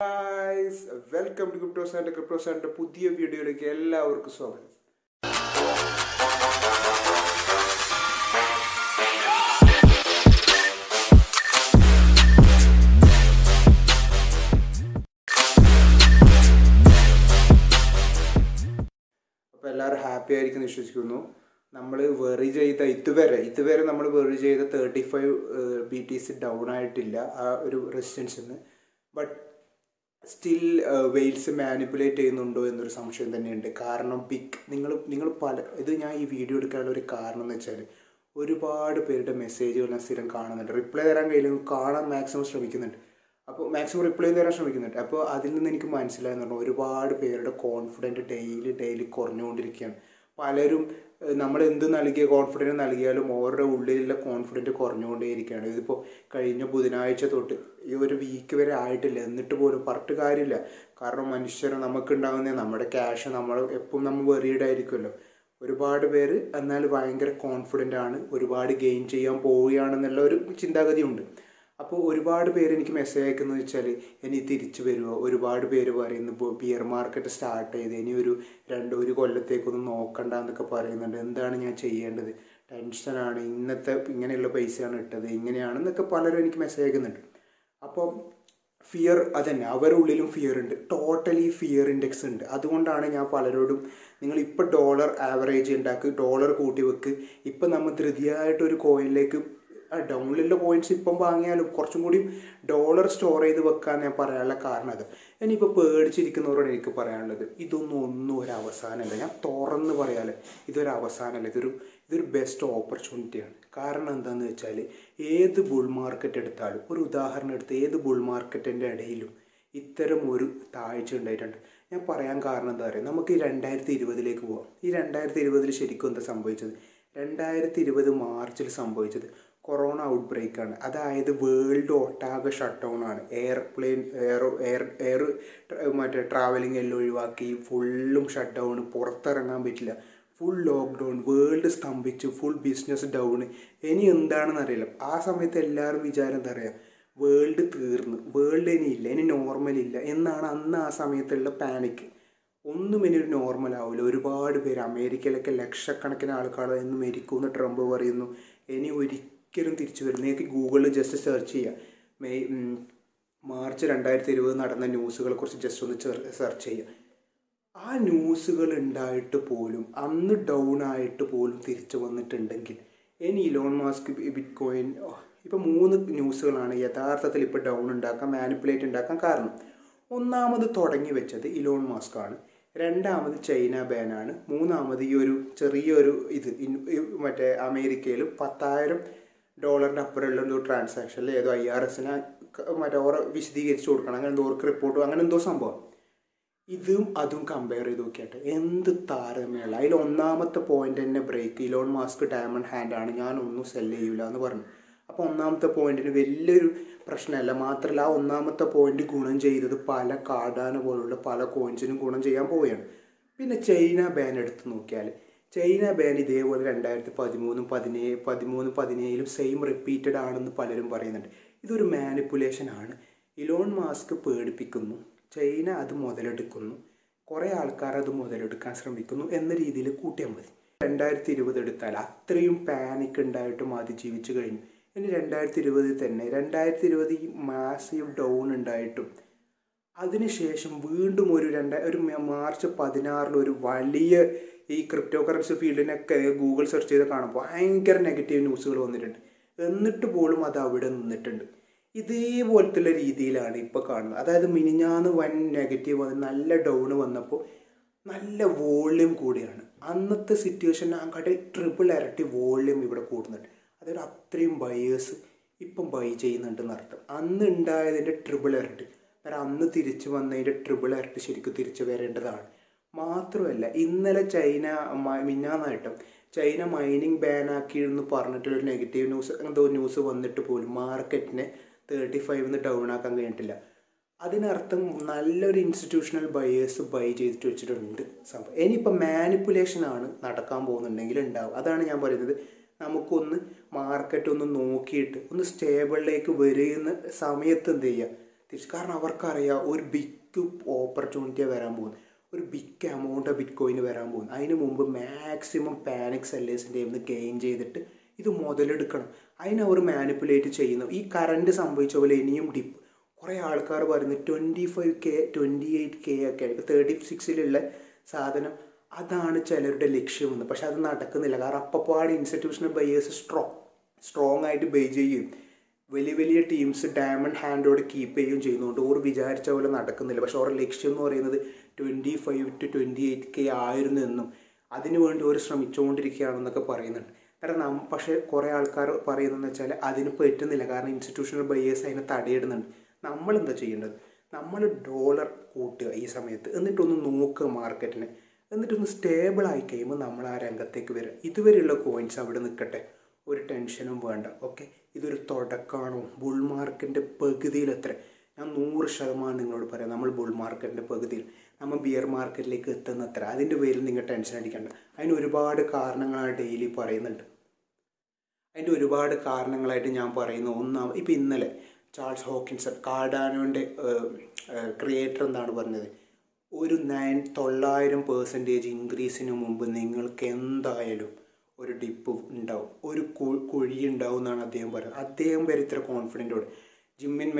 Guys welcome to crypto sand crypto സാൻഡിന്റെ പുതിയ വീഡിയോയിലേക്ക് എല്ലാവർക്കും സ്വാഗതം. അപ്പോൾ എല്ലാവരും ഹാപ്പി ആയിരിക്കും വിശ്വസിക്കുന്നു. നമ്മൾ വെറി ചെയ്ത ഇതുവരെ ഇതുവരെ നമ്മൾ വെറി ചെയ്ത thirty five B T C down ആയിട്ടില്ല ആ ഒരു റെസിസ്റ്റൻസിൽ ബട്ട് സ്റ്റിൽ വെയിൽസ് മാനിപ്പുലേറ്റ് ചെയ്യുന്നുണ്ടോ എന്നൊരു സംശയം തന്നെയുണ്ട്. കാരണം ബിഗ് നിങ്ങൾ നിങ്ങൾ പല ഇത് ഞാൻ ഈ വീഡിയോ എടുക്കാനുള്ള ഒരു കാരണം എന്ന് വെച്ചാൽ ഒരുപാട് പേരുടെ മെസ്സേജുകൾ ഞാൻ സ്ഥിരം കാണുന്നുണ്ട്. റിപ്ലൈ തരാൻ കഴിയില്ലെങ്കിൽ കാണാൻ മാക്സിമം ശ്രമിക്കുന്നുണ്ട്. അപ്പോൾ മാക്സിമം റിപ്ലൈ തരാൻ ശ്രമിക്കുന്നുണ്ട്. അപ്പോൾ അതിൽ നിന്ന് എനിക്ക് മനസ്സിലായെന്ന് പറഞ്ഞാൽ ഒരുപാട് പേരുടെ കോൺഫിഡന്റ് ഡെയിലി ഡെയിലി കുറഞ്ഞുകൊണ്ടിരിക്കുകയാണ്. പലരും നമ്മൾ എന്ത് നൽകിയ കോൺഫിഡന്റ് നൽകിയാലും ഓരോ ഉള്ളിലുള്ള കോൺഫിഡന്റ് കുറഞ്ഞുകൊണ്ടേയിരിക്കുകയാണ്. ഇതിപ്പോൾ കഴിഞ്ഞ ബുധനാഴ്ച തൊട്ട് ഈ ഒരു വീക്ക് വരെ ആയിട്ടില്ല. എന്നിട്ട് പോലും പറഞ്ഞിട്ട് കാര്യമില്ല. കാരണം മനുഷ്യർ നമുക്കുണ്ടാകുന്ന നമ്മുടെ ക്യാഷ് നമ്മൾ എപ്പോഴും നമ്മൾ വെറിയഡ് ആയിരിക്കുമല്ലോ. ഒരുപാട് പേര് എന്നാൽ ഭയങ്കര കോൺഫിഡന്റ് ആണ്. ഒരുപാട് ഗെയിൻ ചെയ്യാൻ പോവുകയാണെന്നുള്ള ഒരു ചിന്താഗതിയുണ്ട്. അപ്പോൾ ഒരുപാട് പേര് എനിക്ക് മെസ്സേജ് അയക്കുന്നത് വെച്ചാൽ ഇനി തിരിച്ചു വരുമോ ഒരുപാട് പേര് പറയുന്നു ബിയർ മാർക്കറ്റ് സ്റ്റാർട്ട് ചെയ്ത് ഇനി ഒരു രണ്ട് ഒരു കൊല്ലത്തേക്കൊന്നും നോക്കണ്ട എന്നൊക്കെ പറയുന്നുണ്ട്. എന്താണ് ഞാൻ ചെയ്യേണ്ടത്? ടെൻഷനാണ് ഇന്നത്തെ ഇങ്ങനെയുള്ള പൈസയാണ് ഇട്ടത് ഇങ്ങനെയാണെന്നൊക്കെ പലരും എനിക്ക് മെസ്സേജ് അയക്കുന്നുണ്ട്. അപ്പോൾ ഫിയർ അതന്നെ. അവരുടെ ഉള്ളിലും ഫിയർ ഉണ്ട്. ടോട്ടലി ഫിയർ ഇൻഡെക്സ് ഉണ്ട്. അതുകൊണ്ടാണ് ഞാൻ പലരോടും നിങ്ങൾ ഇപ്പോൾ ഡോളർ ആവറേജ് ഉണ്ടാക്കി ഡോളർ കൂട്ടി വെക്ക്. ഇപ്പം നമ്മൾ ധൃതിയായിട്ടൊരു കോയിനിലേക്ക് ഡൗണിലുള്ള കോയിൻസ് ഇപ്പം വാങ്ങിയാലും കുറച്ചും കൂടി ഡോളർ സ്റ്റോർ ചെയ്ത് വെക്കാൻ ഞാൻ പറയാനുള്ള കാരണം അത്. ഇനിയിപ്പോൾ പേടിച്ചിരിക്കുന്നവരോട് എനിക്ക് പറയാനുള്ളത് ഇതൊന്നും ഒന്നും ഒരു അവസാനമല്ല ഞാൻ തുറന്ന് പറയാല്ലേ ഇതൊരു അവസാനമല്ല ഇതൊരു ഇതൊരു ബെസ്റ്റ് ഓപ്പർച്യൂണിറ്റിയാണ് കാരണം എന്താണെന്ന് വെച്ചാൽ ഏത് ബുൾ മാർക്കറ്റ് എടുത്താലും ഒരു ഉദാഹരണം എടുത്ത് ഏത് ബുൾ മാർക്കറ്റിന്റെ ഇടയിലും ഇത്തരം ഒരു താഴ്ച ഉണ്ടായിട്ടുണ്ട്. ഞാൻ പറയാൻ കാരണം എന്താ പറയുക നമുക്ക് ഈ രണ്ടായിരത്തി ഇരുപതിലേക്ക് പോവാം. ഈ രണ്ടായിരത്തി ഇരുപതിൽ ശരിക്കും എന്താ സംഭവിച്ചത്? രണ്ടായിരത്തി ഇരുപത് മാർച്ചിൽ സംഭവിച്ചത് കൊറോണ ഔട്ട് ആണ്. അതായത് വേൾഡ് ഒട്ടാകെ ഷട്ട് ഡൗൺ ആണ്. എയർപ്ലെയിൻ എയർ എയർ എയർ മറ്റേ ട്രാവലിംഗ് എല്ലാം ഒഴിവാക്കി ഫുള്ളും ഷട്ട് ഡൗൺ പുറത്തിറങ്ങാൻ പറ്റില്ല. ഫുൾ ലോക്ക്ഡൗൺ വേൾഡ് സ്തംഭിച്ച് ഫുൾ ബിസിനസ് ഡൗൺ ഇനി എന്താണെന്ന് അറിയില്ല. ആ സമയത്ത് എല്ലാവരും വിചാരം എന്താ പറയുക വേൾഡ് തീർന്നു. വേൾഡ് ഇനി ഇല്ല. ഇനി നോർമൽ ഇല്ല. എന്നാണ് അന്ന് ആ സമയത്തുള്ള പാനിക് ഒന്നും ഇനി ഒരു നോർമൽ ആവില്ല ഒരുപാട് പേര് അമേരിക്കയിലൊക്കെ ലക്ഷക്കണക്കിന് ആൾക്കാർ എന്ന് മരിക്കുമെന്ന് ട്രംപ് പറയുന്നു. ഇനി ഒരിക്കലും തിരിച്ചു വരും നിങ്ങൾക്ക് ഗൂഗിളിൽ ജസ്റ്റ് സെർച്ച് ചെയ്യുക മെയ് മാർച്ച് രണ്ടായിരത്തി ഇരുപത് നടന്ന ന്യൂസുകളെ കുറിച്ച് ജസ്റ്റ് ഒന്ന് സെർച്ച് ചെയ്യുക ആ ന്യൂസുകൾ ഉണ്ടായിട്ട് പോലും അന്ന് ഡൗൺ ആയിട്ട് പോലും തിരിച്ചു വന്നിട്ടുണ്ടെങ്കിൽ ഇനി ഇലോൺ മാസ്ക് ബിറ്റ് കോയിൻ ഇപ്പം മൂന്ന് ന്യൂസുകളാണ് യഥാർത്ഥത്തിൽ ഇപ്പോൾ ഡൗൺ ഉണ്ടാക്കാൻ മാനിപ്പുലേറ്റ് ഉണ്ടാക്കാൻ കാരണം. ഒന്നാമത് തുടങ്ങി വെച്ചത് ഇലോൺ മാസ്ക് ആണ്. രണ്ടാമത് ചൈന ബാനാണ് മൂന്നാമത് ഈ ഒരു ചെറിയൊരു ഇത് മറ്റേ അമേരിക്കയിൽ പത്തായിരം ഡോളറിന്റെ അപ്പുറമുള്ള എന്തോ ട്രാൻസാക്ഷനിൽ ഏതോ ഐ ആർ എസിന് മറ്റേ ഓരോ വിശദീകരിച്ച് കൊടുക്കണം. അങ്ങനെ എന്തോ ഓർക്ക് റിപ്പോർട്ട് അങ്ങനെ എന്തോ സംഭവം. ഇതും അതും കമ്പയർ ചെയ്ത് നോക്കിയാട്ടെ. എന്ത് താരതമ്യമുള്ള. അതിൽ ഒന്നാമത്തെ പോയിന്റ് തന്നെ break Elon Musk diamond hand ആണ്. ഞാൻ ഒന്നും സെൽ ചെയ്യൂല എന്ന് പറഞ്ഞു. അപ്പോൾ ഒന്നാമത്തെ പോയിന്റിന് വലിയൊരു പ്രശ്നമല്ല. മാത്രമല്ല ആ ഒന്നാമത്തെ പോയിന്റ് ഗുണം ചെയ്തത് പല കാർഡാന പോലുള്ള പല കോയിൻസിനും ഗുണം ചെയ്യാൻ പോവുകയാണ്. പിന്നെ ചൈന ബാൻ എടുത്ത് നോക്കിയാൽ ചൈന ബാൻ ഇതേപോലെ രണ്ടായിരത്തി പതിമൂന്നും പതിനേഴ് പതിമൂന്ന് പതിനേഴിലും സെയിം റിപ്പീറ്റഡ് ആണെന്ന് പലരും പറയുന്നുണ്ട്. ഇതൊരു മാനിപ്പുലേഷൻ ആണ്. Elon mask പേടിപ്പിക്കുന്നു. ചൈന അത് മുതലെടുക്കുന്നു. കുറേ ആൾക്കാർ അത് മുതലെടുക്കാൻ ശ്രമിക്കുന്നു എന്ന രീതിയിൽ കൂട്ടിയാൽ മതി. രണ്ടായിരത്തി ഇരുപത് എടുത്താൽ അത്രയും പാനിക് ഉണ്ടായിട്ടും അതിജീവിച്ചു കഴിഞ്ഞു. ഇനി രണ്ടായിരത്തി ഇരുപതിൽ തന്നെ രണ്ടായിരത്തി ഇരുപത് മാസീവ് ഡൗൺ ഉണ്ടായിട്ടും അതിനുശേഷം വീണ്ടും ഒരു രണ്ട് ഒരു മാർച്ച് പതിനാറിൽ ഒരു വലിയ ഈ ക്രിപ്റ്റോ കറൻസി ഫീൽഡിനൊക്കെ ഗൂഗിൾ സെർച്ച് ചെയ്ത് കാണാം. ഭയങ്കര നെഗറ്റീവ് ന്യൂസുകൾ വന്നിട്ടുണ്ട്. എന്നിട്ട് പോലും അത് അവിടെ നിന്നിട്ടുണ്ട്. ഇതേപോലത്തെ രീതിയിലാണ് ഇപ്പോൾ കാണുന്നത്. അതായത് മിനിഞ്ഞാന്ന് വൻ നെഗറ്റീവ് വന്ന് നല്ല ഡൗൺ വന്നപ്പോൾ നല്ല വോള്യൂം കൂടിയാണ്. അന്നത്തെ സിറ്റുവേഷൻ അങ്ങോട്ട് ട്രിപ്പിൾ ഇരട്ടി വോള്യൂം ഇവിടെ കൂടുന്നുണ്ട്. അതായത് അത്രയും ബയേഴ്സ് ഇപ്പം ബൈ ചെയ്യുന്നുണ്ടെന്ന് അർത്ഥം അന്ന് ഉണ്ടായതിന്റെ ട്രിപ്പിൾ ഇരട്ടി. കാരണം അന്ന് തിരിച്ചു വന്നതിന്റെ ട്രിപ്പിൾ ഇരട്ടി ശരിക്കും തിരിച്ചു വരേണ്ടതാണ്. മാത്രമല്ല ഇന്നലെ ചൈന മിന്നാന്നായിട്ടും ചൈന മൈനിങ് ബാൻ എന്ന് പറഞ്ഞിട്ടൊരു നെഗറ്റീവ് ന്യൂസ് എന്തോ ന്യൂസ് വന്നിട്ട് പോലും മാർക്കറ്റിനെ തേർട്ടി ഫൈവിന്ന് ഡൗൺ ആക്കാൻ കഴിഞ്ഞിട്ടില്ല. അതിനർത്ഥം നല്ലൊരു ഇൻസ്റ്റിറ്റ്യൂഷണൽ ബയേഴ്സ് ബൈ ചെയ്തിട്ട് വെച്ചിട്ടുണ്ട്. സംഭവം. ഇനിയിപ്പോൾ മാനിപ്പുലേഷൻ ആണ് നടക്കാൻ പോകുന്നുണ്ടെങ്കിൽ ഉണ്ടാവും അതാണ് ഞാൻ പറയുന്നത്. നമുക്കൊന്ന് മാർക്കറ്റ് ഒന്ന് നോക്കിയിട്ട് ഒന്ന് സ്റ്റേബിളിലേക്ക് വരുന്ന സമയത്ത് എന്ത് ചെയ്യുക? തിരിച്ച്. കാരണം അവർക്കറിയാം ഒരു ബിഗ് ഓപ്പർച്യൂണിറ്റിയാണ് വരാൻ പോകുന്നത്. ഒരു ബിഗ് എമൗണ്ട് ബിറ്റ് കോയിന് വരാൻ പോകുന്നത്. അതിന് മുമ്പ് മാക്സിമം പാനിക് സെല്ലേഴ്സിന്റെ നിന്ന് ഗെയിൻ ചെയ്തിട്ട് ഇത് മുതലെടുക്കണം. അതിനവർ അവർ മാനിപ്പുലേറ്റ് ചെയ്യുന്നു. ഈ കറണ്ട് സംഭവിച്ച പോലെ ഇനിയും ഡിപ്പ് കുറേ ആൾക്കാർ പറയുന്നത് twenty five K twenty eight K ഒക്കെ ഇപ്പോൾ തേർട്ടി സിക്സിലുള്ള സാധനം. അതാണ് ചിലരുടെ ലക്ഷ്യമെന്ന്. പക്ഷെ അത് നടക്കുന്നില്ല. കാരണം അപ്പപ്പാട് ഇൻസ്റ്റിറ്റ്യൂഷണൽ ബയേഴ്സ് സ്ട്രോങ് സ്ട്രോങ് ആയിട്ട് ബേ ചെയ്യും വലിയ വലിയ ടീംസ് ഡയമണ്ട് ഹാൻഡോടെ കീപ്പ് ചെയ്യുകയും ചെയ്യുന്നുണ്ട്. ഓർ വിചാരിച്ച പോലെ നടക്കുന്നില്ല. പക്ഷേ ഓരോ ലക്ഷ്യം എന്ന് പറയുന്നത് twenty five to twenty eight K ആയിരുന്നു എന്നും അതിനുവേണ്ടി അവർ ശ്രമിച്ചുകൊണ്ടിരിക്കുകയാണെന്നൊക്കെ പറയുന്നുണ്ട്. കാരണം നാം പക്ഷേ കുറേ ആൾക്കാർ പറയുന്നതെന്ന് വെച്ചാൽ അതിന് പറ്റുന്നില്ല. കാരണം ഇൻസ്റ്റിറ്റ്യൂഷണൽ ബയേഴ്സ് അതിനെ തടയിടുന്നുണ്ട്. നമ്മൾ എന്താ ചെയ്യേണ്ടത്? നമ്മൾ ഡോളർ കൂട്ടുക ഈ സമയത്ത്. എന്നിട്ടൊന്ന് നോക്കുക മാർക്കറ്റിനെ എന്നിട്ടൊന്ന് സ്റ്റേബിൾ ആയി കഴിയുമ്പോൾ നമ്മൾ ആ രംഗത്തേക്ക് വരിക. ഇതുവരെയുള്ള കോയിൻസ് അവിടെ നിൽക്കട്ടെ. ഒരു ടെൻഷനും വേണ്ട ഓക്കെ? ഇതൊരു തുടക്കമാണോ? ബുൾ മാർക്കറ്റിന്റെ പകുതിയിലെത്ര. ഞാൻ നൂറ് ശതമാനം നിങ്ങളോട് പറയാം നമ്മൾ ബുൾ മാർക്കറ്റിന്റെ പകുതിയിൽ. നമ്മൾ ബിയർ മാർക്കറ്റിലേക്ക് എത്തുന്നത്ര. അതിന്റെ പേരിൽ നിങ്ങൾ ടെൻഷൻ അടിക്കേണ്ട. അതിന് ഒരുപാട് കാരണങ്ങളാണ് ഡെയിലി പറയുന്നുണ്ട്. അതിന്റെ ഒരുപാട് കാരണങ്ങളായിട്ട് ഞാൻ പറയുന്നു. ഒന്നാം ഇപ്പം ഇന്നലെ ചാൾസ് ഹോക്കിൻസൺ കാർഡാനോന്റെ ക്രിയേറ്റർ എന്താണ് പറഞ്ഞത്? ഒരു നയൻ തൊള്ളായിരം പേഴ്സന്റേജ് ഇൻക്രീസിന് മുമ്പ് നിങ്ങൾക്ക് എന്തായാലും ഒരു ഡിപ്പ് ഉണ്ടാവും. ഒരു കുഴി ഉണ്ടാവും എന്നാണ് അദ്ദേഹം പറയുന്നത്. അദ്ദേഹം വരെ ഇത്ര കോൺഫിഡന്റോട് ജിമ്മിൻ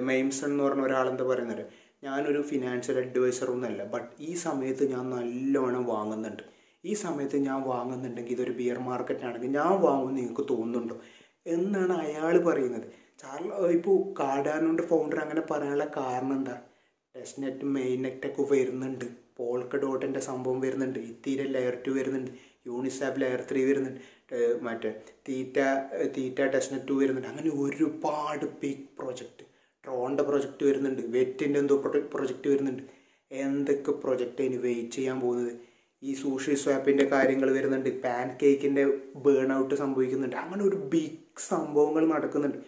മെയിംസൺ എന്ന് പറഞ്ഞ ഒരാളെന്താ പറയുന്നത്? ഞാനൊരു ഫിനാൻഷ്യൽ അഡ്വൈസർ ബട്ട് ഈ സമയത്ത് ഞാൻ നല്ലോണം വാങ്ങുന്നുണ്ട്. ഈ സമയത്ത് ഞാൻ വാങ്ങുന്നുണ്ടെങ്കിൽ ഇതൊരു ബിയർ മാർക്കറ്റ് ആണെങ്കിൽ ഞാൻ വാങ്ങും നിങ്ങൾക്ക് തോന്നുന്നുണ്ടോ? എന്നാണ് അയാൾ പറയുന്നത്. ചാർല ഇപ്പോൾ കാർഡാനോണ്ട് ഫൗണ്ടർ അങ്ങനെ പറയാനുള്ള കാരണം എന്താ? ടെസ്റ്റ് നെറ്റ് മെയിൻ നെറ്റൊക്കെ വരുന്നുണ്ട്. പോൾക്ക ഡോട്ടിന്റെ സംഭവം വരുന്നുണ്ട്. ഇത്തിരി ലെയർ ടു വരുന്നുണ്ട്. യൂണിസാപ്പ് ലെയർ ത്രീ വരുന്നുണ്ട്. മറ്റേ theta theta test net two വരുന്നുണ്ട്. അങ്ങനെ ഒരുപാട് ബിഗ് പ്രോജക്റ്റ് ട്രോണിന്റെ പ്രൊജക്റ്റ് വരുന്നുണ്ട്. വെറ്റിന്റെ എന്തോ പ്രൊജക്റ്റ് വരുന്നുണ്ട്. എന്തൊക്കെ പ്രൊജക്റ്റ് അതിന് വെയിറ്റ് ചെയ്യാൻ പോകുന്നത്? ഈ സൂഷി സ്വാപ്പിന്റെ കാര്യങ്ങൾ വരുന്നുണ്ട്. പാൻ കേക്കിന്റെ ബേൺ ഔട്ട് സംഭവിക്കുന്നുണ്ട്. അങ്ങനെ ഒരു ബിഗ് സംഭവങ്ങൾ നടക്കുന്നുണ്ട്.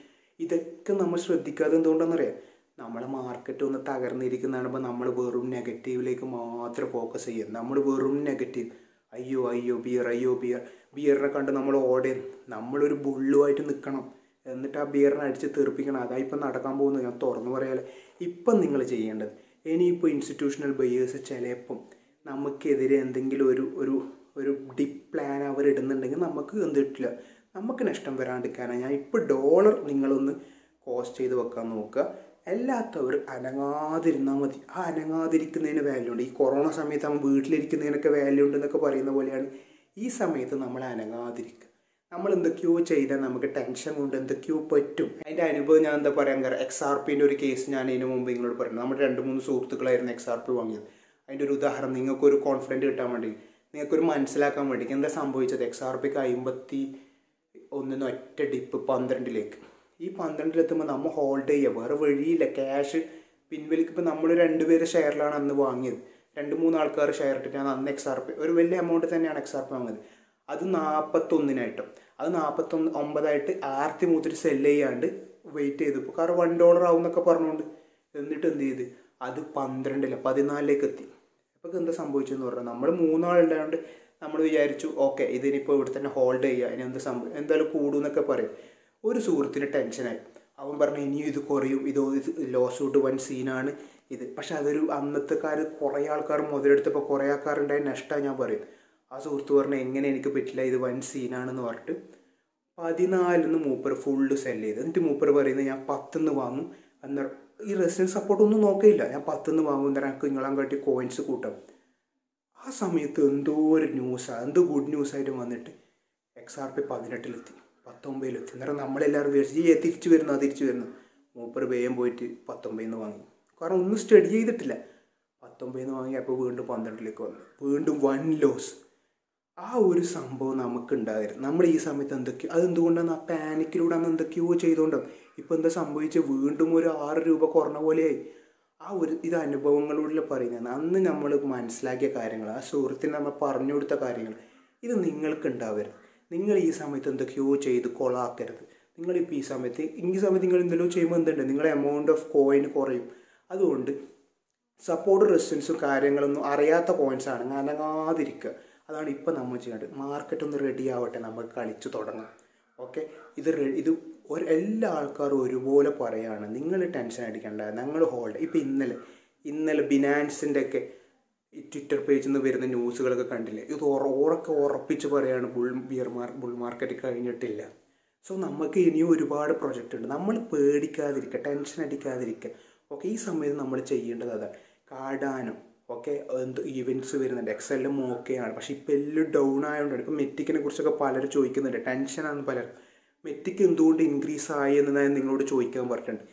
ഇതൊക്കെ നമ്മൾ ശ്രദ്ധിക്കാതെ എന്തുകൊണ്ടാണെന്നറിയാം? നമ്മളെ മാർക്കറ്റ് ഒന്ന് തകർന്നിരിക്കുന്നതാണ്. നമ്മൾ വെറും നെഗറ്റീവിലേക്ക് മാത്രം ഫോക്കസ് ചെയ്യുക. നമ്മൾ വെറും നെഗറ്റീവ് അയ്യോ അയ്യോ ബിയർ അയ്യോ ബിയർ ബിയറിനെ കണ്ട് നമ്മൾ ഓടേ. നമ്മളൊരു ബുള്ളുമായിട്ട് നിൽക്കണം എന്നിട്ട് ആ ബിയറിനെ അടിച്ച് തെറിപ്പിക്കണം. അതാ ഇപ്പം നടക്കാൻ പോകുന്നത്. ഞാൻ തുറന്നു പറയാലേ. ഇപ്പം നിങ്ങൾ ചെയ്യേണ്ടത് ഇനിയിപ്പോൾ ഇൻസ്റ്റിറ്റ്യൂഷണൽ ബയേഴ്സ് ചിലപ്പം നമുക്കെതിരെ എന്തെങ്കിലും ഒരു ഒരു ഒരു ഡിപ് പ്ലാൻ അവർ ഇടുന്നുണ്ടെങ്കിൽ നമുക്ക് എന്തിട്ടില്ല നമുക്ക് നഷ്ടം വരാണ്ടിരിക്കാനാണ് ഞാൻ ഇപ്പോൾ ഡോളർ നിങ്ങളൊന്ന് കോസ്റ്റ് ചെയ്ത് വെക്കാൻ നോക്കുക. അല്ലാത്തവർ അനങ്ങാതിരുന്നാൽ മതി. ആ അനങ്ങാതിരിക്കുന്നതിന് വാല്യൂ ഉണ്ട്. ഈ കൊറോണ സമയത്ത് നമ്മൾ വീട്ടിലിരിക്കുന്നതിനൊക്കെ വാല്യൂ ഉണ്ട് എന്നൊക്കെ പറയുന്ന പോലെയാണ് ഈ സമയത്ത് നമ്മൾ അനങ്ങാതിരിക്കുക. നമ്മൾ എന്തൊക്കെയോ ചെയ്താൽ നമുക്ക് ടെൻഷൻ കൊണ്ട് എന്തൊക്കെയോ പറ്റും. അതിന്റെ അനുഭവം ഞാൻ എന്താ പറയാൻ കാരണം എക്സ് ആർ പിന്റെ ഒരു കേസ് ഞാൻ ഇതിനു മുമ്പ് നിങ്ങളോട് പറയുന്നത് നമ്മുടെ രണ്ട് മൂന്ന് സുഹൃത്തുക്കളായിരുന്നു എക്സ് ആർ പി വാങ്ങിയത്. അതിന്റെ ഒരു ഉദാഹരണം നിങ്ങൾക്കൊരു കോൺഫിഡന്റ് കിട്ടാൻ വേണ്ടി നിങ്ങൾക്കൊരു മനസ്സിലാക്കാൻ വേണ്ടി എന്താ സംഭവിച്ചത്? എക്സ് ആർ പിക്ക് അമ്പത്തി ഒന്നിന് ഒറ്റ ഡിപ്പ് പന്ത്രണ്ടിലേക്ക്. ഈ പന്ത്രണ്ടിലെത്തുമ്പോൾ നമ്മൾ ഹോൾഡ് ചെയ്യുക വേറെ വഴിയില്ല. ക്യാഷ് പിൻവലിക്കുമ്പോൾ നമ്മൾ രണ്ടുപേര് ഷെയറിലാണ് അന്ന് വാങ്ങിയത്. രണ്ട് മൂന്ന് ആൾക്കാർ ഷെയർ ഇട്ടിട്ടാണ് അന്ന് എക്സ് ആർ പി ഒരു വലിയ എമൗണ്ട് തന്നെയാണ് എക്സ് ആർ പി വാങ്ങിയത്. അത് നാൽപ്പത്തൊന്നിനായിട്ടും അത് നാൽപ്പത്തൊന്ന് ഒമ്പതായിട്ട് ആർത്തി മൂത്തിട്ട് സെല്ല് ചെയ്യാണ്ട് വെയിറ്റ് ചെയ്തു. കാരണം വൺ ഡോളർ ആവും എന്നൊക്കെ പറഞ്ഞുകൊണ്ട് എന്നിട്ട് എന്ത് ചെയ്ത്? അത് പന്ത്രണ്ടില്ല പതിനാലിലേക്ക് എത്തി. അപ്പോൾ എന്താ സംഭവിച്ചെന്ന് പറഞ്ഞാൽ നമ്മൾ മൂന്നാളുണ്ടായതുകൊണ്ട് നമ്മൾ വിചാരിച്ചു ഓക്കെ ഇതിനിപ്പോൾ ഇവിടെ തന്നെ ഹോൾഡ് ചെയ്യുക ഇനി എന്ത് സംഭവം എന്തായാലും കൂടുമെന്നൊക്കെ പറയും. ഒരു സുഹൃത്തിന് ടെൻഷനായി. അവൻ പറഞ്ഞു ഇനിയും ഇത് കുറയും. ഇത് ഇത് ലോസൂട്ട് വൻ സീനാണ് ഇത്. പക്ഷെ അതൊരു അന്നത്തെ അന്നത്തെക്കാർ കുറേ ആൾക്കാർ മുതലെടുത്തപ്പോൾ കുറേ ആൾക്കാരുണ്ടായ നഷ്ടമാണ് ഞാൻ പറയും. ആ സുഹൃത്ത് പറഞ്ഞു എങ്ങനെ എനിക്ക് പറ്റില്ല ഇത് വൻ സീനാണെന്ന് പറഞ്ഞിട്ട്. പതിനാലിന്ന് മൂപ്പർ ഫുള്ള് സെൽ ചെയ്ത്. എന്നിട്ട് മൂപ്പർ പറയുന്നത് ഞാൻ പത്തുനിന്ന് വാങ്ങും. അന്നേരം ഈ റെസിഡൻസ് സപ്പോർട്ട് ഒന്നും നോക്കിയില്ല. ഞാൻ പത്തുനിന്ന് വാങ്ങും അന്നേരം എനിക്ക് നിങ്ങളാൻ കാട്ടി കോയിൻസ് കൂട്ടാം. ആ സമയത്ത് എന്തോ ഒരു ന്യൂസാണ് എന്തോ ഗുഡ് ന്യൂസായിട്ട് വന്നിട്ട് എക്സ് ആർ പി പതിനെട്ടിലെത്തി. പത്തൊമ്പതിലെത്തി അന്നേരം നമ്മളെല്ലാവരും വിചാരിച്ചു ഈ തിരിച്ചു വരുന്നു തിരിച്ചു വരുന്നു. മൂപ്പർ വേഗം പോയിട്ട് പത്തൊമ്പതിൽ നിന്ന് വാങ്ങി. കാരണം ഒന്നും സ്റ്റഡി ചെയ്തിട്ടില്ല. പത്തൊമ്പതിൽ നിന്ന് വാങ്ങി അപ്പോൾ വീണ്ടും പന്ത്രണ്ടിലേക്ക് വന്നു. വീണ്ടും വൺ ലോസ്. ആ ഒരു സംഭവം നമുക്ക് ഉണ്ടായിരുന്നു നമ്മൾ ഈ സമയത്ത് എന്തൊക്കെയോ അതെന്തുകൊണ്ടാണ് ആ പാനിക്കിലൂടെ അന്ന് എന്തൊക്കെയോ ചെയ്തുകൊണ്ടാണ് ഇപ്പം എന്താ സംഭവിച്ചത്? വീണ്ടും ഒരു ആറ് രൂപ കുറഞ്ഞ പോലെയായി. ആ ഒരു ഇത് അനുഭവങ്ങളിലൂടെ പറയുന്നത്. അന്ന് നമ്മൾ മനസ്സിലാക്കിയ കാര്യങ്ങൾ ആ സുഹൃത്തിന് നമ്മൾ പറഞ്ഞു കൊടുത്ത കാര്യങ്ങൾ ഇത് നിങ്ങൾക്ക് ഉണ്ടാവരുത് നിങ്ങൾ ഈ സമയത്ത് എന്തൊക്കെയോ ചെയ്ത് കൊളാക്കരുത്. നിങ്ങളിപ്പോൾ ഈ സമയത്ത് ഈ സമയത്ത് നിങ്ങൾ എന്തെങ്കിലും ചെയ്യുമ്പോൾ എന്തുണ്ട്? നിങ്ങളുടെ എമൗണ്ട് ഓഫ് കോയിൻ കുറയും. അതുകൊണ്ട് സപ്പോർട്ട് റെസിസ്റ്റൻസും കാര്യങ്ങളൊന്നും അറിയാത്ത കോയിൻസ് ആണ് അനങ്ങാതിരിക്കുക അതാണ് ഇപ്പം നമ്മൾ ചെയ്യേണ്ടത്. മാർക്കറ്റ് ഒന്ന് റെഡി ആവട്ടെ നമ്മൾ കളിച്ച് തുടങ്ങാം. ഓക്കെ ഇത് ഇത് ഒരു എല്ലാ ആൾക്കാരും ഒരുപോലെ പറയുകയാണ് നിങ്ങൾ ടെൻഷൻ അടിക്കേണ്ട. ഞങ്ങൾ ഹോൾഡ് ഇപ്പം ഇന്നലെ ഇന്നലെ ബിനാൻസിന്റെ ഒക്കെ ഈ ട്വിറ്റർ പേജിൽ നിന്ന് വരുന്ന ന്യൂസുകളൊക്കെ കണ്ടില്ലേ? ഇത് ഉറക്കെ ഉറപ്പിച്ച് പറയാണ് ബുൾ ബിയർ മാർ ബുൾ മാർക്കറ്റ് കഴിഞ്ഞിട്ടില്ല. സോ നമുക്ക് ഇനിയും ഒരുപാട് പ്രൊജക്റ്റ് ഉണ്ട്. നമ്മൾ പേടിക്കാതിരിക്കുക ടെൻഷൻ അടിക്കാതിരിക്കുക ഓക്കെ ഈ സമയത്ത് നമ്മൾ ചെയ്യേണ്ടത് അതാണ്. കാടാനും ഓക്കെ എന്ത് ഈവന്റ്സ് വരുന്നുണ്ട്. എക്സെല്ലും ഓക്കെയാണ് പക്ഷേ ഇപ്പം എല്ലാം ഡൗൺ ആയതുകൊണ്ടാണ് ഇപ്പം മെറ്റിക്കിനെ കുറിച്ചൊക്കെ പലരും ചോദിക്കുന്നുണ്ട്. ടെൻഷനാണ് പലരും മെറ്റിക്ക് എന്തുകൊണ്ട് ഇൻക്രീസ് ആയി എന്ന് ഞാൻ നിങ്ങളോട് ചോദിക്കാൻ പറഞ്ഞിട്ടുണ്ട്.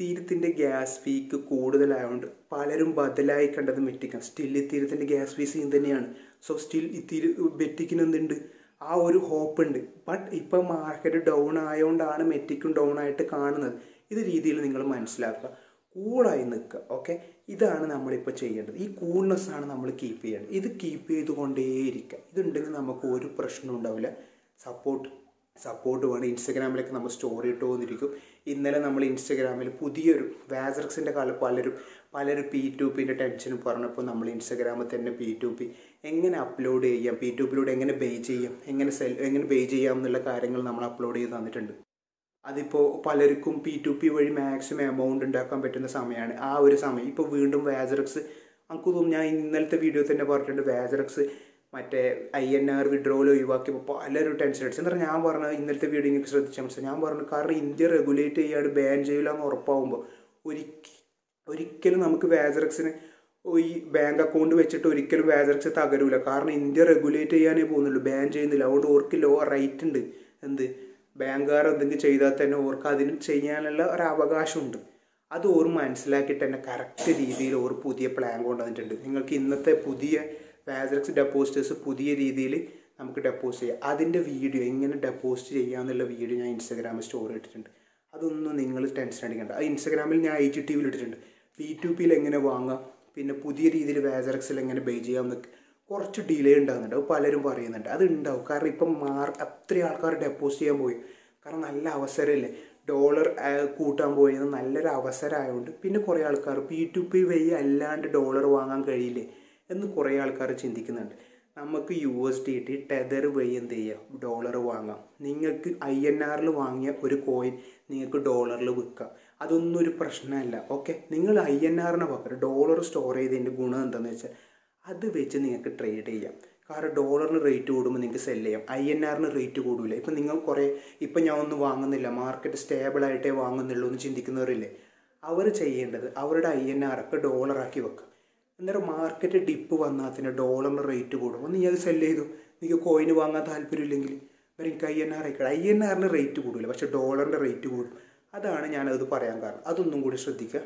ഇത്തീരത്തിന്റെ ഗ്യാസ് ഫീക്ക് കൂടുതലായതുകൊണ്ട് പലരും ബദലായി കണ്ടത് മെറ്റിക്കാം. സ്റ്റിൽ ഇത്തീരത്തിന്റെ ഗ്യാസ് ഫീസ് തന്നെയാണ്. സോ സ്റ്റിൽ ഇത്തീര മെറ്റിക്കിന് എന്തുണ്ട് ആ ഒരു ഹോപ്പ് ഉണ്ട് ബട്ട് ഇപ്പം മാർക്കറ്റ് ഡൗൺ ആയതുകൊണ്ടാണ് മെറ്റിക്കും ഡൗൺ ആയിട്ട് കാണുന്നത്. ഇത് രീതിയിൽ നിങ്ങൾ മനസ്സിലാക്കുക. കൂളായി നിൽക്കുക. ഓക്കെ ഇതാണ് നമ്മളിപ്പോൾ ചെയ്യേണ്ടത്. ഈ കൂൾനെസ് ആണ് നമ്മൾ കീപ്പ് ചെയ്യേണ്ടത്. ഇത് കീപ്പ് ചെയ്തുകൊണ്ടേയിരിക്കുക. ഇതുണ്ടെങ്കിൽ നമുക്ക് ഒരു പ്രശ്നവും ഉണ്ടാവില്ല. സപ്പോർട്ട് സപ്പോർട്ട് വേണം. ഇൻസ്റ്റഗ്രാമിലൊക്കെ നമ്മൾ സ്റ്റോറി ഇട്ട് പോകുന്നിരിക്കും ഇന്നലെ നമ്മൾ ഇൻസ്റ്റഗ്രാമിൽ പുതിയൊരു വാസറക്സിന്റെ കാലം പലരും പലരും പി ടു പിന്റെ ടെൻഷൻ പറഞ്ഞപ്പോൾ നമ്മൾ ഇൻസ്റ്റഗ്രാമിൽ തന്നെ പി ടു പി എങ്ങനെ അപ്ലോഡ് ചെയ്യാം? പി ടു പിയിലൂടെ എങ്ങനെ ബേ ചെയ്യാം? എങ്ങനെ സെൽ എങ്ങനെ ബേ ചെയ്യാം എന്നുള്ള കാര്യങ്ങൾ നമ്മൾ അപ്ലോഡ് ചെയ്ത് തന്നിട്ടുണ്ട്. അതിപ്പോൾ പലർക്കും പി ടു പി വഴി മാക്സിമം എമൗണ്ട് ഉണ്ടാക്കാൻ പറ്റുന്ന സമയമാണ് ആ ഒരു സമയം. ഇപ്പോൾ വീണ്ടും വാസറക്സ് നമുക്ക് തോന്നുന്നു ഞാൻ ഇന്നലത്തെ വീഡിയോ തന്നെ പറഞ്ഞിട്ടുണ്ട്. വാസറക്സ് മറ്റേ ഐ എൻ ആർ വിഡ്രോവൽ ഒഴിവാക്കിയപ്പോൾ പലരും ടെൻഷൻ അടിച്ചു. എന്താ ഞാൻ പറഞ്ഞത്? ഇന്നലത്തെ വീഡിയോ എനിക്ക് ശ്രദ്ധിച്ചാൽ മനസ്സിലായി. ഞാൻ പറഞ്ഞു കാരണം ഇന്ത്യ റെഗുലേറ്റ് ചെയ്യാണ്ട് ബാൻ ചെയ്യില്ല എന്ന് ഉറപ്പാകുമ്പോൾ ഒരിക്കൽ ഒരിക്കലും നമുക്ക് വാജറക്സിന് ഈ ബാങ്ക് അക്കൗണ്ട് വെച്ചിട്ട് ഒരിക്കലും വാജറക്സ് തകരൂല. കാരണം ഇന്ത്യ റെഗുലേറ്റ് ചെയ്യാനേ പോകുന്നുള്ളൂ. ബാൻ ചെയ്യുന്നില്ല. അതുകൊണ്ട് ഓർക്ക് ലോ റൈറ്റ് ഉണ്ട്. എന്ത്? ബാങ്കുകാർ എന്തെങ്കിലും ചെയ്താൽ തന്നെ ഓർക്ക് അതിന് ചെയ്യാനുള്ള ഒരു അവകാശമുണ്ട് അത് ഓർ മനസ്സിലാക്കിയിട്ട് തന്നെ കറക്റ്റ് രീതിയിൽ ഓർ പുതിയ പ്ലാൻ കൊണ്ടുവന്നിട്ടുണ്ട്. നിങ്ങൾക്ക് ഇന്നത്തെ പുതിയ വാസറക്സ് ഡെപ്പോസിറ്റേഴ്സ് പുതിയ രീതിയിൽ നമുക്ക് ഡെപ്പോസിറ്റ് ചെയ്യാം. അതിന്റെ വീഡിയോ എങ്ങനെ ഡെപ്പോസിറ്റ് ചെയ്യാമെന്നുള്ള വീഡിയോ ഞാൻ ഇൻസ്റ്റാഗ്രാമിൽ സ്റ്റോറി ഇട്ടിട്ടുണ്ട്. അതൊന്നും നിങ്ങൾ ടെൻഷൻ അടിക്കേണ്ട. അത് ഇൻസ്റ്റാഗ്രാമിൽ ഞാൻ ഐ ടി ടി വിയിൽ ഇട്ടിട്ടുണ്ട് പി ടു പിയിൽ എങ്ങനെ വാങ്ങാം? പിന്നെ പുതിയ രീതിയിൽ വാസറക്സിൽ എങ്ങനെ ബേ ചെയ്യാമെന്നൊക്കെ കുറച്ച് ഡിലേ ഉണ്ടാകുന്നുണ്ട്. അത് പലരും പറയുന്നുണ്ട്. അത് ഉണ്ടാവും. കാരണം ഇപ്പം മാർ അത്രയും ആൾക്കാർ ഡെപ്പോസിറ്റ് ചെയ്യാൻ പോയി. കാരണം നല്ല അവസരമല്ലേ? ഡോളർ കൂട്ടാൻ പോയത് നല്ലൊരു അവസരമായതുകൊണ്ട്. പിന്നെ കുറേ ആൾക്കാർ പി ടു പി വഴി അല്ലാണ്ട് ഡോളർ വാങ്ങാൻ കഴിയില്ലേ? എന്ന് കുറേ ആൾക്കാർ ചിന്തിക്കുന്നുണ്ട്. നമുക്ക് U S D T tether വഴി എന്ത് ചെയ്യാം? ഡോളർ വാങ്ങാം. നിങ്ങൾക്ക് ഐ എൻ ആറിൽ വാങ്ങിയ ഒരു കോയിൻ നിങ്ങൾക്ക് ഡോളറിൽ വിൽക്കാം. അതൊന്നും ഒരു പ്രശ്നമല്ല ഓക്കെ നിങ്ങൾ ഐ എൻ ആറിന് പകരം ഡോളർ സ്റ്റോർ ചെയ്തതിന്റെ ഗുണം എന്താണെന്ന് വെച്ചാൽ അത് വെച്ച് നിങ്ങൾക്ക് ട്രേഡ് ചെയ്യാം. കാരണം ഡോളറിന് റേറ്റ് കൂടുമ്പോൾ നിങ്ങൾക്ക് സെൽ ചെയ്യാം. ഐ എൻ ആറിന് റേറ്റ് കൂടില്ല ഇപ്പം നിങ്ങൾ കുറേ ഇപ്പം ഞാൻ ഒന്നും വാങ്ങുന്നില്ല. മാർക്കറ്റ് സ്റ്റേബിളായിട്ടേ വാങ്ങുന്നുള്ളൂ എന്ന് ചിന്തിക്കുന്നവരില്ലേ? അവർ ചെയ്യേണ്ടത് അവരുടെ ഐ എൻ ആർ ഒക്കെ ഡോളറാക്കി വെക്കുക. അന്നേരം മാർക്കറ്റ് ഡിപ്പ് വന്നാൽ തന്നെ ഡോളറിന് റേറ്റ് കൂടും. കൂടുമ്പോൾ നീ അത് സെല്ല് ചെയ്തു. നിങ്ങൾക്ക് കോയിന് വാങ്ങാൻ താല്പര്യമില്ലെങ്കിൽ വേറെ എനിക്ക് ഐ എൻ ആർ ആയിക്കോട്ടെ ഐ എൻ ആറിന് റേറ്റ് കൂടില്ല പക്ഷേ ഡോളറിന്റെ റേറ്റ് കൂടും. അതാണ് ഞാനത് പറയാൻ കാരണം. അതൊന്നും കൂടി ശ്രദ്ധിക്കുക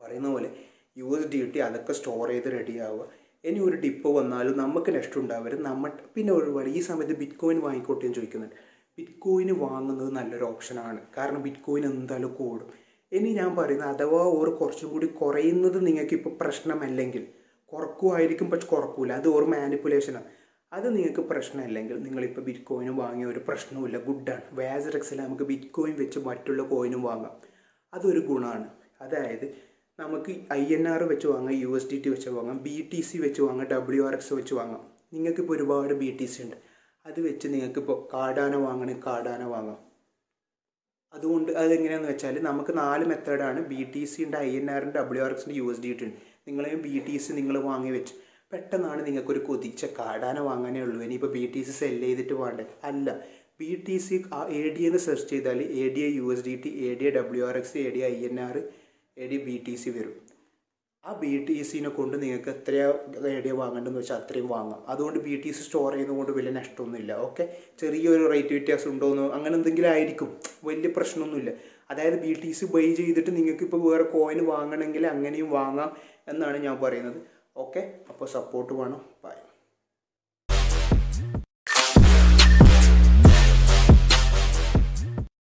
പറയുന്ന പോലെ യു എസ് ഡി ടി അതൊക്കെ സ്റ്റോർ ചെയ്ത് റെഡി ആവുക. ഇനി ഒരു ഡിപ്പ് വന്നാലും നമുക്ക് നഷ്ടം ഉണ്ടാവരുത്. നമ്മൾ പിന്നെ ഒരുപാട് ഈ സമയത്ത് ബിറ്റ് കോയിൻ വാങ്ങിക്കോട്ടെ എന്ന് ചോദിക്കുന്നുണ്ട്. ബിറ്റ് കോയിന് വാങ്ങുന്നത് നല്ലൊരു ഓപ്ഷനാണ് കാരണം ബിറ്റ് കോയിൻ എന്തായാലും കൂടും. ഇനി ഞാൻ പറയുന്നത് അഥവാ ഓർ കുറച്ചും കൂടി കുറയുന്നത് നിങ്ങൾക്ക് ഇപ്പോൾ പ്രശ്നമല്ലെങ്കിൽ കുറക്കുമായിരിക്കും പക്ഷെ കുറക്കൂല. അത് ഓർ മാനിപ്പുലേഷനാണ് അത് നിങ്ങൾക്ക് പ്രശ്നമല്ലെങ്കിൽ നിങ്ങളിപ്പോൾ ബിറ്റ് കോയിനും വാങ്ങിയ ഒരു പ്രശ്നവുമില്ല. ഗുഡാണ് വാസറക്സിൽ നമുക്ക് ബിറ്റ് കോയിൻ വെച്ച് മറ്റുള്ള കോയിനും വാങ്ങാം. അതൊരു ഗുണമാണ്. അതായത് നമുക്ക് ഐ എൻ ആർ വെച്ച് വാങ്ങാം യു എസ് ഡി ടി വെച്ച് വാങ്ങാം ബി ടി സി വെച്ച് വാങ്ങാം ഡബ്ല്യു ആർ എക്സ് വെച്ച് വാങ്ങാം. നിങ്ങൾക്കിപ്പോൾ ഒരുപാട് ബി ടി സി ഉണ്ട്. അത് വെച്ച് നിങ്ങൾക്കിപ്പോൾ കാടാന വാങ്ങണമെങ്കിൽ കാടാന വാങ്ങാം. അതുകൊണ്ട് അതെങ്ങനെയാണെന്ന് വെച്ചാൽ നമുക്ക് നാല് മെത്തേഡാണ് ബി ടി സി ഉണ്ട് ഐ എൻ ആറിന്റെ ഡബ്ല്യു ആർ എക്സിന്റെ യു എസ് ഡി ടി ഉണ്ട് നിങ്ങളെ ബി ടി സി നിങ്ങൾ വാങ്ങി വെച്ച് പെട്ടെന്നാണ് നിങ്ങൾക്കൊരു കൊതിച്ച കാടാന വാങ്ങാനേ ഉള്ളൂ. ഇനിയിപ്പോൾ ബി ടി സി സെല്ല് ചെയ്തിട്ട് വേണ്ടേ? അല്ല. B T C A D എന്ന് സെർച്ച് ചെയ്താൽ A D A U S D T A D A W R X A D I N R A D B T C വരും. ആ B T സിനെ കൊണ്ട് നിങ്ങൾക്ക് എത്ര radio വാങ്ങേണ്ടതെന്ന് വെച്ചാൽ അത്രയും വാങ്ങാം. അതുകൊണ്ട് ബി ടി സി സ്റ്റോർ ചെയ്യുന്നതുകൊണ്ട് വലിയ നഷ്ടമൊന്നുമില്ല ഓക്കെ ചെറിയൊരു റേറ്റ് വ്യത്യാസം ഉണ്ടോയെന്നോ അങ്ങനെ എന്തെങ്കിലും ആയിരിക്കും വലിയ പ്രശ്നമൊന്നുമില്ല. അതായത് ബി ടി സി ബൈ ചെയ്തിട്ട് നിങ്ങൾക്ക് ഇപ്പോൾ വേറെ കോയിൻ വാങ്ങണമെങ്കിൽ അങ്ങനെയും വാങ്ങാം എന്നാണ് ഞാൻ പറയുന്നത് ഓക്കെ അപ്പോൾ സപ്പോർട്ട് വേണം. ബൈ